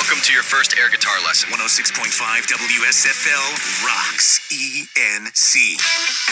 Welcome to your first air guitar lesson? 106.5 WSFL rocks ENC.